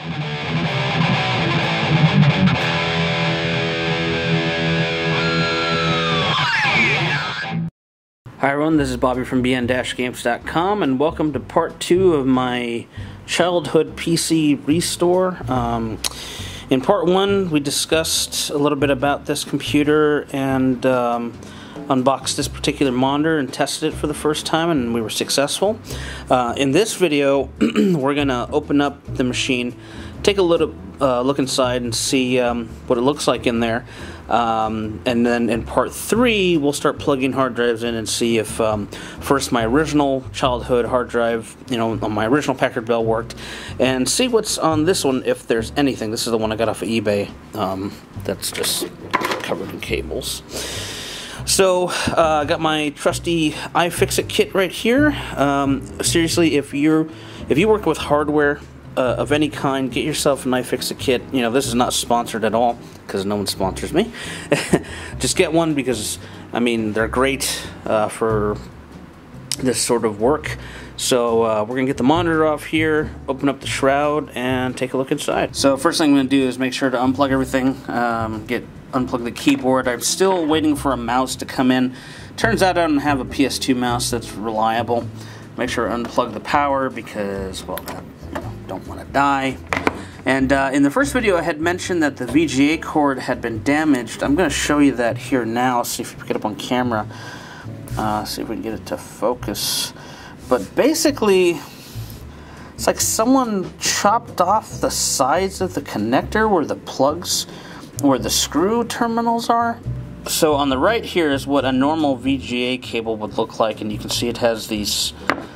Hi everyone, this is Bobby from bn-games.com and welcome to part two of my childhood PC restore. Um, in part one, we discussed a little bit about this computer and um, unboxed this particular monitor and tested it for the first time and we were successful. Uh, in this video, we're going to open up the machine, take a little uh, look inside and see um, what it looks like in there. Um, and then in part three, we'll start plugging hard drives in and see if um, first my original childhood hard drive, you know, on my original Packard Bell worked, and see what's on this one if there's anything. This is the one I got off of eBay. Um, that's just covered in cables. So uh, I got my trusty iFixit kit right here. Um, seriously, if you're if you work with hardware uh, of any kind, get yourself an iFixit kit. You know, this is not sponsored at all because no one sponsors me. Just get one because, I mean, they're great uh, for this sort of work. So uh, we're going to get the monitor off here, open up the shroud, and take a look inside. So first thing I'm to do is make sure to unplug everything, um, get unplug the keyboard. I'm still waiting for a mouse to come in. Turns out I don't have a PS2 mouse that's reliable. Make sure to unplug the power because, well, don't want to die. And uh, in the first video, I had mentioned that the VGA cord had been damaged. I'm going to show you that here now, see if you pick it up on camera. Uh, see if we can get it to focus. But basically, it's like someone chopped off the sides of the connector where the plugs, where the screw terminals are. So on the right here is what a normal VGA cable would look like, and you can see it has these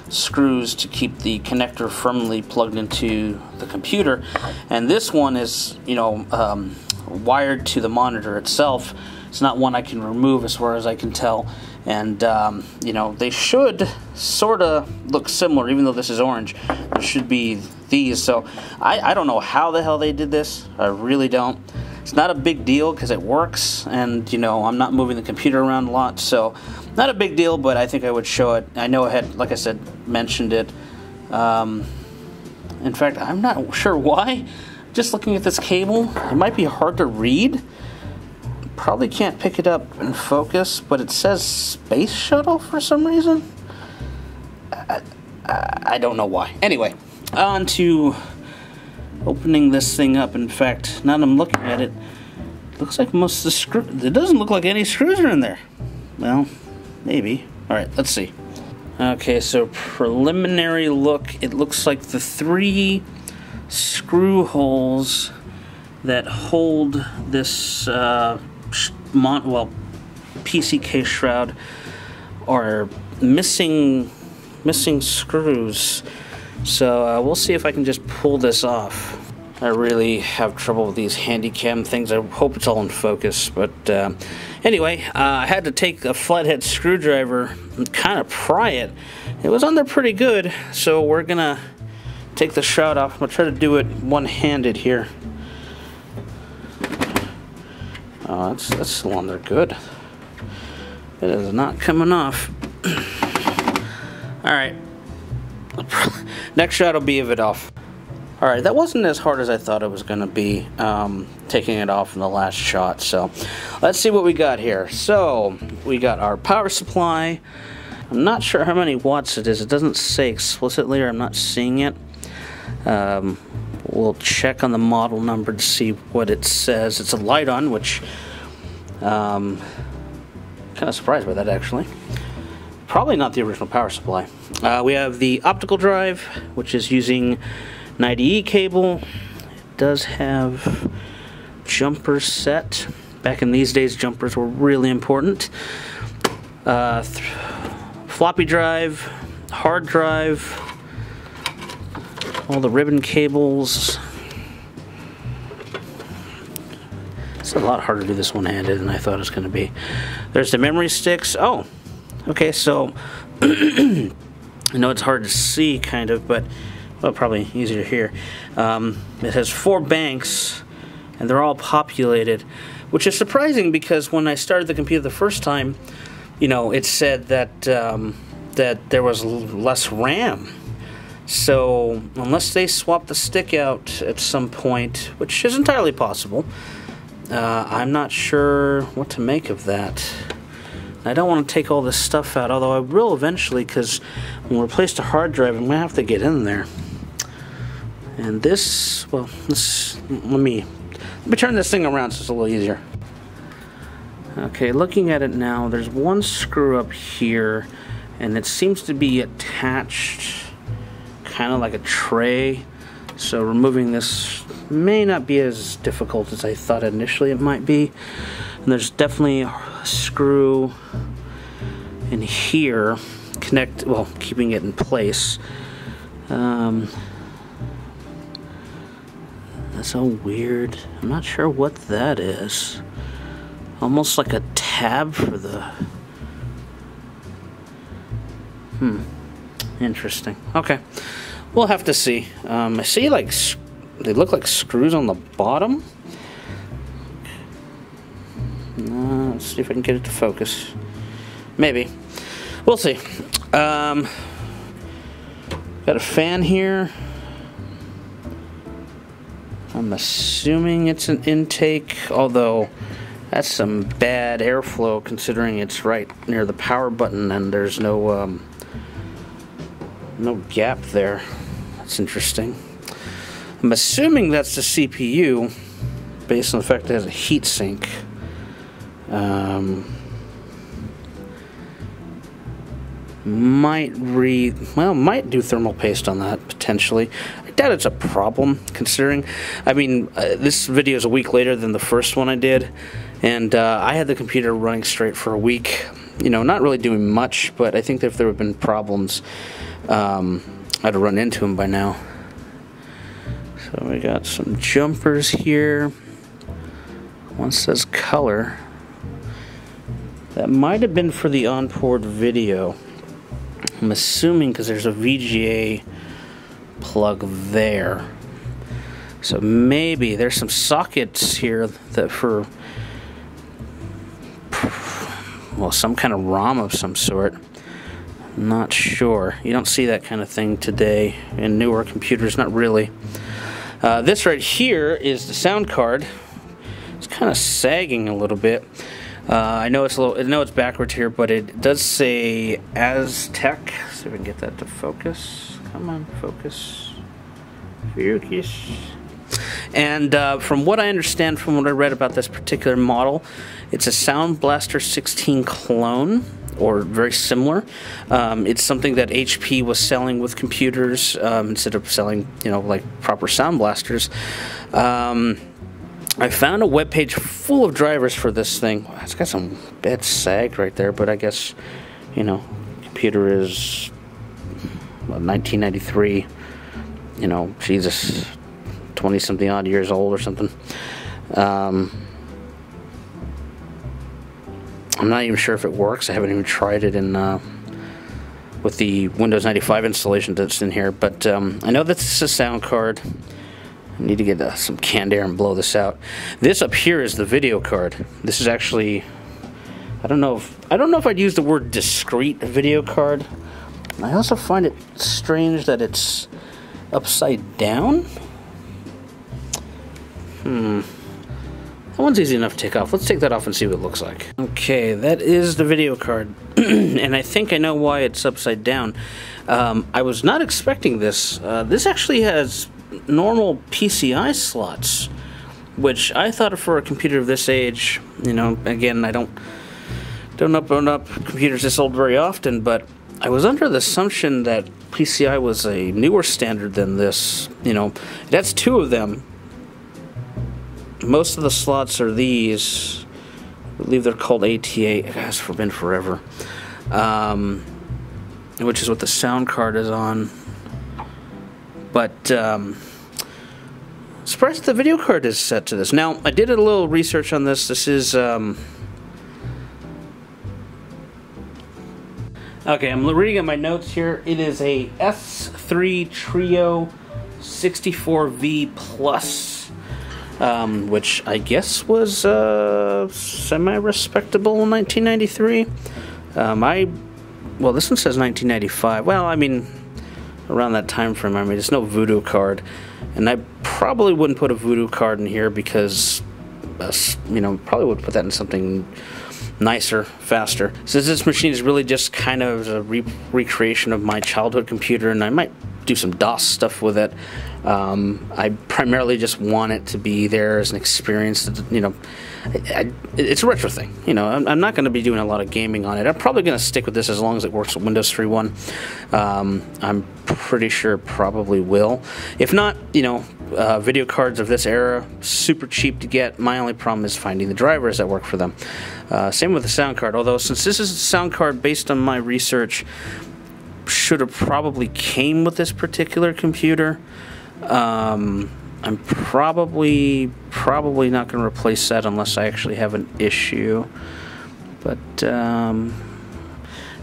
screws to keep the connector firmly plugged into the computer. And this one is, you know, um, wired to the monitor itself. It's not one I can remove as far as I can tell. And, um, you know, they should sort of look similar, even though this is orange. There should be these. So I, I don't know how the hell they did this. I really don't. It's not a big deal because it works, and you know I'm not moving the computer around a lot, so not a big deal. But I think I would show it. I know I had, like I said, mentioned it. Um, in fact, I'm not sure why. Just looking at this cable, it might be hard to read. Probably can't pick it up and focus, but it says space shuttle for some reason. I, I, I don't know why. Anyway, on to opening this thing up. In fact, now that I'm looking at it, looks like most of the screw. It doesn't look like any screws are in there. Well, maybe. All right, let's see. Okay, so preliminary look. It looks like the three screw holes that hold this uh, mon- well PC case shroud are missing missing screws. So uh, we'll see if I can just pull this off. I really have trouble with these handy cam things. I hope it's all in focus. But uh, anyway, uh, I had to take a flathead screwdriver and kind of pry it. It was on there pretty good, so we're going to take the shroud off. I'm going to try to do it one-handed here. Oh, that's, that's still on there good. It is not coming off. Alright, Next shot will be of it off. Alright, that wasn't as hard as I thought it was going to be, um, taking it off in the last shot. So, let's see what we got here. So, we got our power supply. I'm not sure how many watts it is. It doesn't say explicitly, or I'm not seeing it. Um, we'll check on the model number to see what it says. It's a Lite-On, which, um, kind of surprised by that, actually. Probably not the original power supply. Uh, we have the optical drive, which is using an IDE cable. It does have jumper set. Back in these days, jumpers were really important. Uh, floppy drive, hard drive, all the ribbon cables. It's a lot harder to do this one-handed than I thought it was going to be. There's the memory sticks. Oh, okay, so I know it's hard to see, kind of, but well, probably easier to hear. Um, it has four banks, and they're all populated, which is surprising because when I started the computer the first time, you know, it said that um, that there was less RAM. So, unless they swap the stick out at some point, which is entirely possible, uh, I'm not sure what to make of that. I don't want to take all this stuff out, although I will eventually, because when we replace the hard drive, I'm going to have to get in there. And this, well, this, let me, let me turn this thing around so it's a little easier. Okay, looking at it now, there's one screw up here, and it seems to be attached kind of like a tray. So removing this may not be as difficult as I thought initially it might be. And there's definitely a screw in here, connect, well, keeping it in place. Um, that's so weird. I'm not sure what that is. Almost like a tab for the... Hmm. Interesting. Okay. We'll have to see. Um, I see like they look like screws on the bottom. Let's see if I can get it to focus. Maybe. We'll see. Um, got a fan here. I'm assuming it's an intake, although that's some bad airflow considering it's right near the power button and there's no um, no gap there. That's interesting. I'm assuming that's the CPU, based on the fact that it has a heat sink. Um, might read well, might do thermal paste on that potentially. I doubt it's a problem considering. I mean, uh, this video is a week later than the first one I did, and uh, I had the computer running straight for a week. You know, not really doing much, but I think that if there have been problems, um, I'd have run into them by now. So we got some jumpers here. One says color. That might have been for the on-board video. I'm assuming because there's a VGA plug there. So maybe there's some sockets here that for well some kind of ROM of some sort. Not sure. You don't see that kind of thing today in newer computers, not really. Uh, this right here is the sound card. It's kind of sagging a little bit. Uh, I know it's a little. I know it's backwards here, but it does say Aztech. See if we can get that to focus. Come on, focus. Focus. And uh, from what I understand, from what I read about this particular model, it's a Sound Blaster 16 clone or very similar. Um, it's something that HP was selling with computers um, instead of selling, you know, like proper sound blasters. Um, I found a web page full of drivers for this thing. It's got some bad sag right there, but I guess, you know, computer is 1993. You know, Jesus, 20 something odd years old or something. Um, I'm not even sure if it works. I haven't even tried it in uh, with the Windows 95 installation that's in here. But um, I know this is a sound card. I need to get uh, some canned air and blow this out. This up here is the video card. This is actually, I don't know if I don't know if I'd use the word discrete video card. I also find it strange that it's upside down. Hmm. That one's easy enough to take off. Let's take that off and see what it looks like. Okay, that is the video card. and I think I know why it's upside down. Um, I was not expecting this. Uh, this actually has normal PCI slots, which I thought for a computer of this age, you know, again, I don't don't open up computers this old very often, but I was under the assumption that PCI was a newer standard than this. You know, it has two of them, most of the slots are these. I believe they're called ATA. It has for been forever. Um, which is what the sound card is on. But um, surprised the video card is set to this. Now I did a little research on this. This is. Um, okay, I'm reading in my notes here. It is a S3 Trio 64V Plus um, which I guess was uh, semi-respectable in 1993. Um, I, well, this one says 1995. Well, I mean, around that time frame. I mean, it's no Voodoo card, and I probably wouldn't put a Voodoo card in here because, you know, probably would put that in something nicer, faster. Since this machine is really just kind of a re recreation of my childhood computer, and I might do some DOS stuff with it. Um, I primarily just want it to be there as an experience. You know, I, I, it's a retro thing. You know, I'm, I'm not going to be doing a lot of gaming on it. I'm probably going to stick with this as long as it works with Windows 3.1. Um, I'm pretty sure probably will. If not, you know, uh, video cards of this era, super cheap to get. My only problem is finding the drivers that work for them. Uh, same with the sound card. Although since this is a sound card based on my research, should have probably came with this particular computer. Um, I'm probably probably not going to replace that unless I actually have an issue. But um,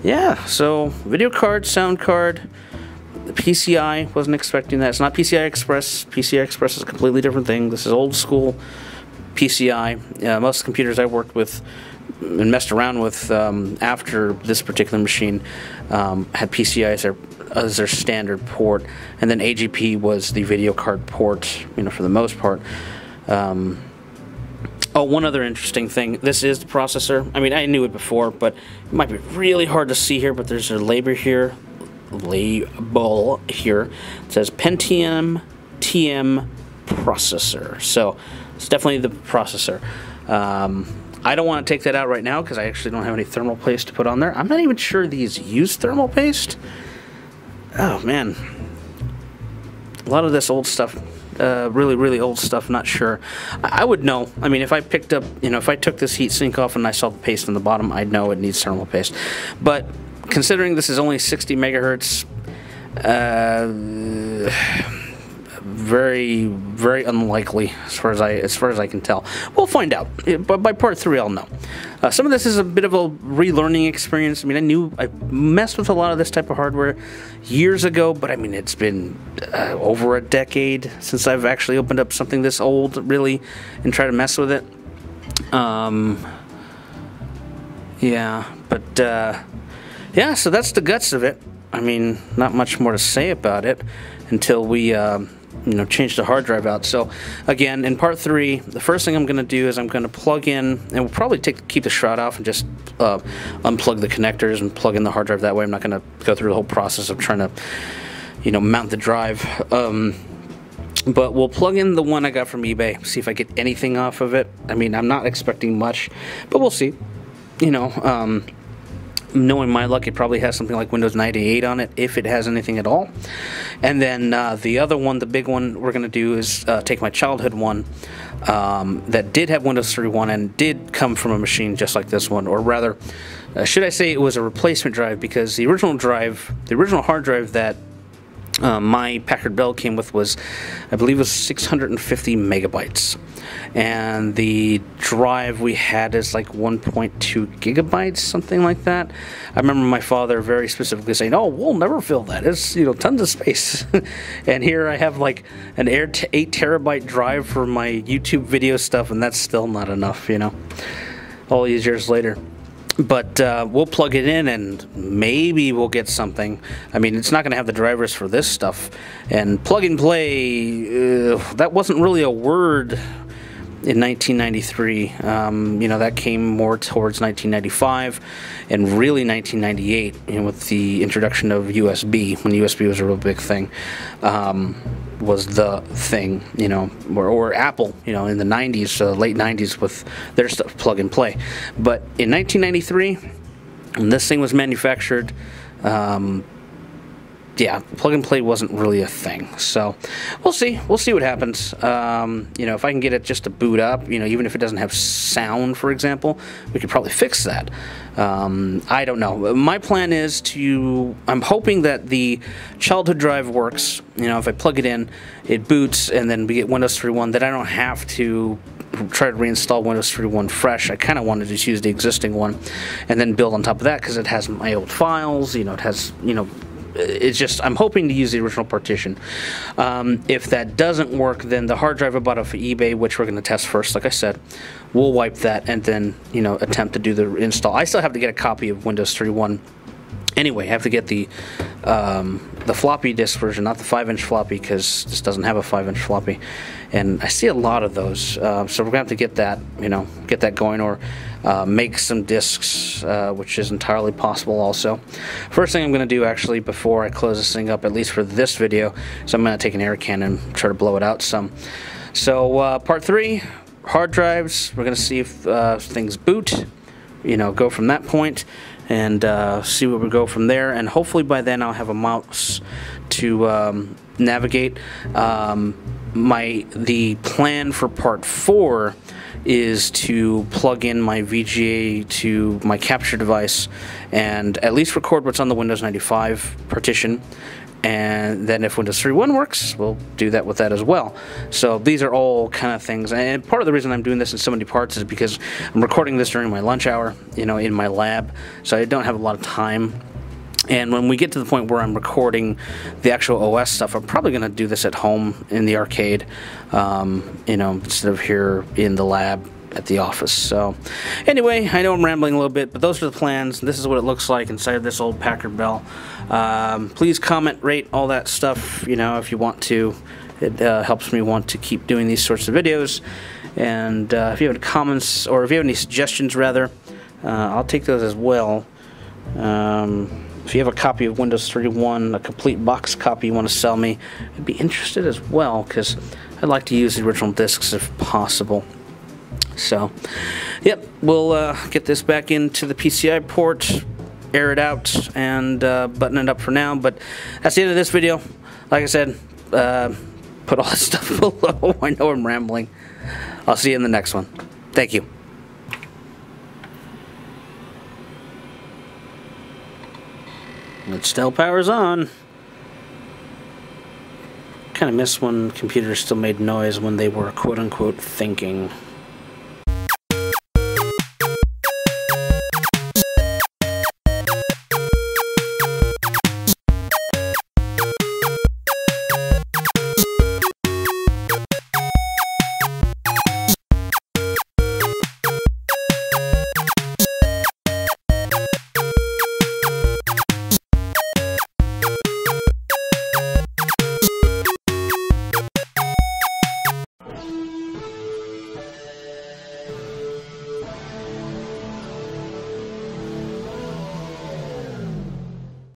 yeah, so video card, sound card. The PCI wasn't expecting that. It's not PCI Express. PCI Express is a completely different thing. This is old school PCI. Uh, most computers I worked with and messed around with um, after this particular machine um, had PCI as their, as their standard port, and then AGP was the video card port, you know, for the most part. Um, oh, one other interesting thing. This is the processor. I mean, I knew it before, but it might be really hard to see here, but there's a label here, label here. It says Pentium TM processor. So it's definitely the processor. Um, I don't want to take that out right now because I actually don't have any thermal paste to put on there. I'm not even sure these use thermal paste. Oh man, a lot of this old stuff, uh, really, really old stuff. Not sure. I, I, would know. I mean, if I picked up, you know, if I took this heat sink off and I saw the paste on the bottom, I'd know it needs thermal paste. But considering this is only 60 megahertz. Uh, very, very unlikely as far as I as far as I can tell. We'll find out. But by part three, I'll know. Uh, some of this is a bit of a relearning experience. I mean, I knew I messed with a lot of this type of hardware years ago, but I mean, it's been uh, over a decade since I've actually opened up something this old, really, and try to mess with it. Um, yeah, but uh, yeah, so that's the guts of it. I mean, not much more to say about it until we. Uh, you know change the hard drive out. So again, in part three, the first thing I'm going to do is I'm going to plug in, and we'll probably take keep the shroud off and just uh, unplug the connectors and plug in the hard drive that way. I'm not going to go through the whole process of trying to you know mount the drive. Um, but we'll plug in the one I got from eBay, see if I get anything off of it. I mean, I'm not expecting much, but we'll see. You know, um, knowing my luck, it probably has something like Windows 98 on it, if it has anything at all. And then uh, the other one, the big one we're going to do is uh, take my childhood one um, that did have Windows 3.1 and did come from a machine just like this one, or rather, uh, should I say it was a replacement drive because the original drive, the original hard drive that uh, my Packard Bell came with was, I believe, was 650 megabytes, and the drive we had is like 1.2 gigabytes, something like that. I remember my father very specifically saying, "Oh, we'll never fill that. It's you know tons of space." and here I have like an t- eight terabyte drive for my YouTube video stuff, and that's still not enough. You know, all these years later but uh, we'll plug it in and maybe we'll get something. I mean, it's not going to have the drivers for this stuff. And plug and play, uh, that wasn't really a word in 1993. Um, you know, that came more towards 1995 and really 1998 you know, with the introduction of USB, when USB was a real big thing. Um, was the thing, you know, or, or Apple, you know, in the 90s, uh, late 90s with their stuff, plug and play. But in 1993, when this thing was manufactured, um, yeah, plug and play wasn't really a thing. So we'll see. We'll see what happens. Um, you know, if I can get it just to boot up, you know, even if it doesn't have sound, for example, we could probably fix that. Um, I don't know. My plan is to. I'm hoping that the childhood drive works. You know, if I plug it in, it boots, and then we get Windows 3.1. That I don't have to try to reinstall Windows 3.1 fresh. I kind of wanted to just use the existing one, and then build on top of that because it has my old files. You know, it has you know it's just I'm hoping to use the original partition. Um, if that doesn't work, then the hard drive I bought off of eBay, which we're going to test first, like I said, we'll wipe that and then you know attempt to do the install. I still have to get a copy of Windows 3.1 Anyway, I have to get the um, the floppy disk version, not the five inch floppy, because this doesn't have a five inch floppy, and I see a lot of those. Uh, so we're gonna have to get that, you know, get that going, or uh, make some discs, uh, which is entirely possible. Also, first thing I'm gonna do actually before I close this thing up, at least for this video, is I'm gonna take an air can and try to blow it out some. So uh, part three, hard drives. We're gonna see if uh, things boot. You know, go from that point and uh, see where we go from there. And hopefully by then I'll have a mouse to um, navigate. Um, my the plan for part four is to plug in my VGA to my capture device and at least record what's on the Windows 95 partition and then if Windows 3.1 works, we'll do that with that as well. So these are all kind of things. And part of the reason I'm doing this in so many parts is because I'm recording this during my lunch hour, you know, in my lab. So I don't have a lot of time. And when we get to the point where I'm recording the actual OS stuff, I'm probably going to do this at home in the arcade, um, you know, instead of here in the lab at the office. So, anyway, I know I'm rambling a little bit, but those are the plans. This is what it looks like inside of this old Packard Bell. Um, please comment, rate, all that stuff, you know, if you want to. It uh, helps me want to keep doing these sorts of videos. And uh, if you have any comments, or if you have any suggestions, rather, uh, I'll take those as well. Um, if you have a copy of Windows 3.1, a complete box copy you want to sell me, I'd be interested as well because I'd like to use the original discs if possible. So, yep, we'll uh, get this back into the PCI port, air it out, and uh, button it up for now. But that's the end of this video. Like I said, uh, put all this stuff below. I know I'm rambling. I'll see you in the next one. Thank you. It still powers on. Kind of miss when computers still made noise when they were quote unquote thinking.